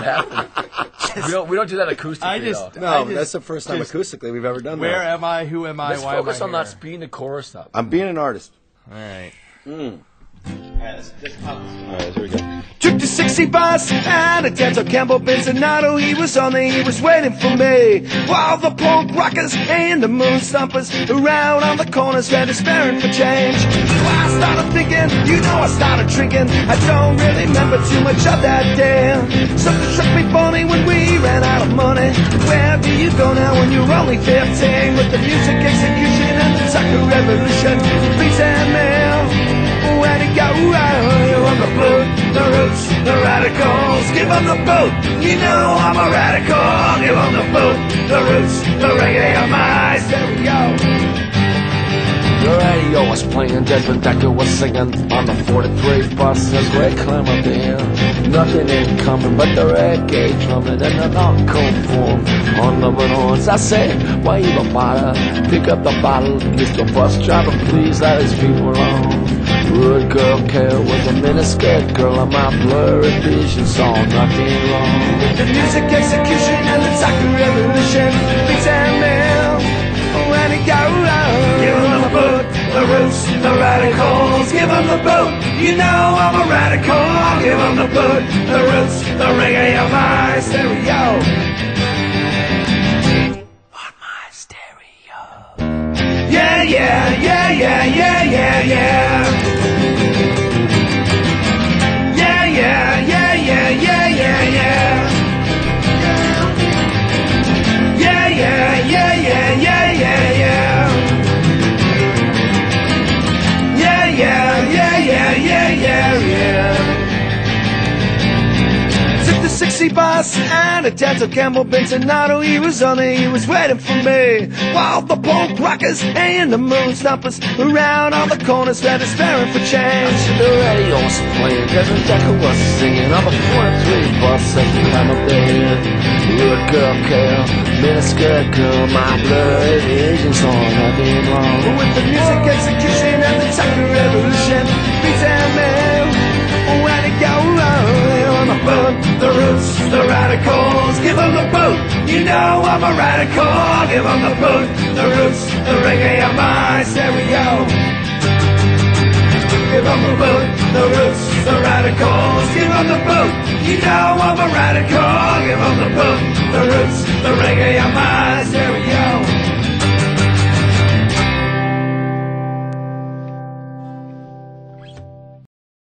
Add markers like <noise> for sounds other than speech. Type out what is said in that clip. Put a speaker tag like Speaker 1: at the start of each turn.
Speaker 1: what <laughs> happened. we don't we don't do that acoustically.
Speaker 2: I just-
Speaker 1: though.
Speaker 3: No,
Speaker 2: I just-
Speaker 3: that's the first time
Speaker 2: just-
Speaker 3: acoustically we've ever done
Speaker 2: Where
Speaker 3: that.
Speaker 2: Where am I? Who am I?
Speaker 1: Let's
Speaker 2: Why
Speaker 1: focus
Speaker 2: am
Speaker 1: on
Speaker 2: I
Speaker 1: not
Speaker 2: here?
Speaker 1: being the chorus stuff.
Speaker 3: I'm being an artist.
Speaker 2: All right.
Speaker 3: All right, here we go.
Speaker 4: Took the 60 bus and a downtown Oakland Benzinato. He was on there, he was waiting for me. While the punk rockers and the moon stompers around on the corners were despairing for change. So I started thinking, you know, I started drinking. I don't really remember too much of that day. Something struck me funny when we ran out of money. Where do you go now when you're only 15? With the music execution the radicals. Give 'em the boat. You know I'm a radical. Give 'em the boat, the roots, the reggae on my stereo.
Speaker 5: The radio was playing, Desmond Dekker was singing on the 43 bus climb up the hill. Nothing in common but the reggae drumming and the knock-on form on the horns. I say, why even bother? Pick up the bottle, get the bus driver, please let his people alone. Good girl care was a miniskirt girl, and my blurry vision saw nothing wrong.
Speaker 4: The music execution and the soccer revolution. Beats and mail. Where'd it go? Give 'em the boat, the roots, the radicals. Give Give 'em the boat. You know I'm a radical. Give Give 'em the boat, the roots, the reggae on my stereo. 60 bus and a downtown Oakland Benzinato. He was on it, he was waiting for me. While the punk rockers and the moon stompers around on the corners were despairing for change.
Speaker 5: The radio was playing, Desmond Dekker was singing on the 43 bus as we climb up the hill. Good girl Carol, miniskirt girl, my blurry vision saw nothing wrong.
Speaker 4: But with the music execution the radicals, give 'em the boot. You know I'm a radical, give 'em the boot. the roots, the reggae on my stereo. Give 'em the boot, the roots, the radicals, give 'em the boot. You know I'm a radical, give 'em the boot. the roots, the reggae on my.